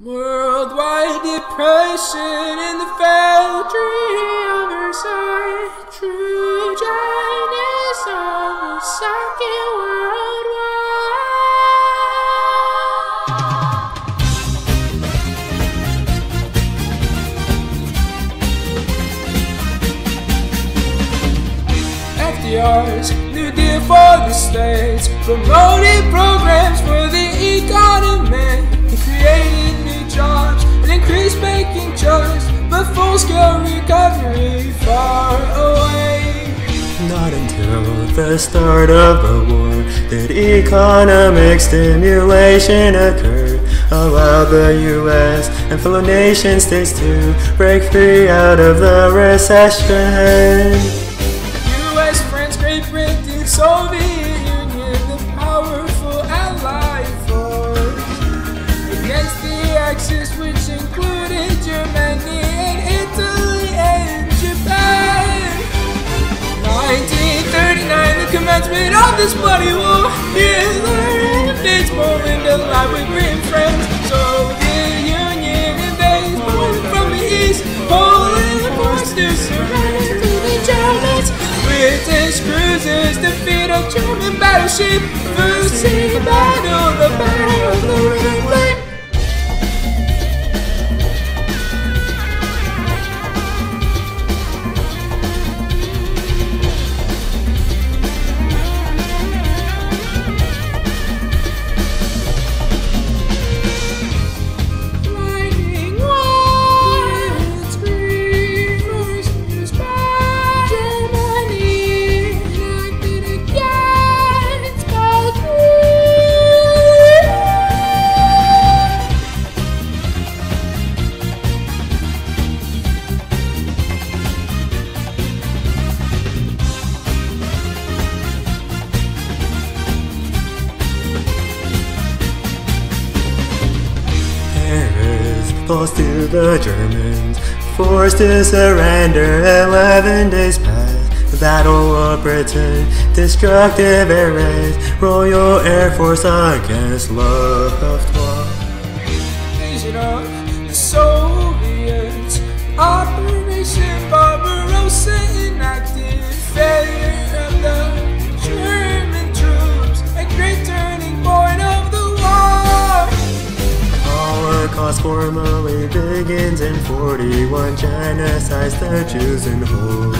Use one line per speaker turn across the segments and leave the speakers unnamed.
Worldwide depression in the factory of Versailles. True giants of the second FDR's New Deal for the states, promoting programs for the economy, creating jobs and increased banking trust, but full-scale recovery far away.
Not until the start of the war did economic stimulation occur. Allow the US and fellow nation states to break free out of the recession.
US friends, Great Britain, Soviet commencement of this bloody war. Hitler invades Poland alive with grim friends. Soviet Union invades Poland from the east. Poland forced to surrender to the Germans. British cruisers defeat a German battleship. First
lost to the Germans, forced to surrender. Eleven days passed, the Battle of Britain, destructive air raids, Royal Air Force against Luftwaffe
Vision of the Soviets, Operation Barbarossa enacted, failure
Holocaust formally begins in 41, genocides the Jews in whole.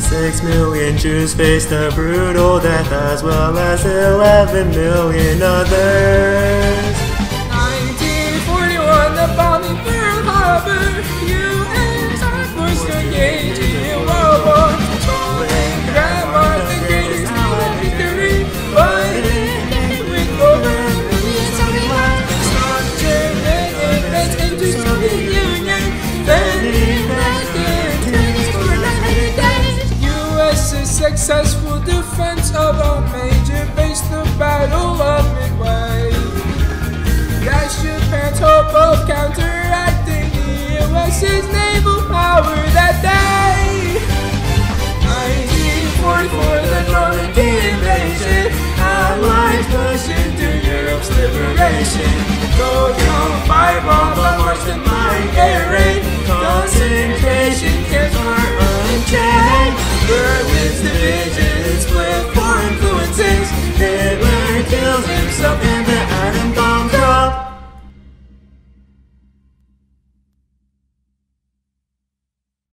Six million Jews faced a brutal death as well as 11 million others.
Successful defense of a major base, the Battle of Midway. That's Japan's hope of counteracting the US's naval power that day. 1944, the Normandy invasion, Allies push into Europe's liberation. Go down firebomb,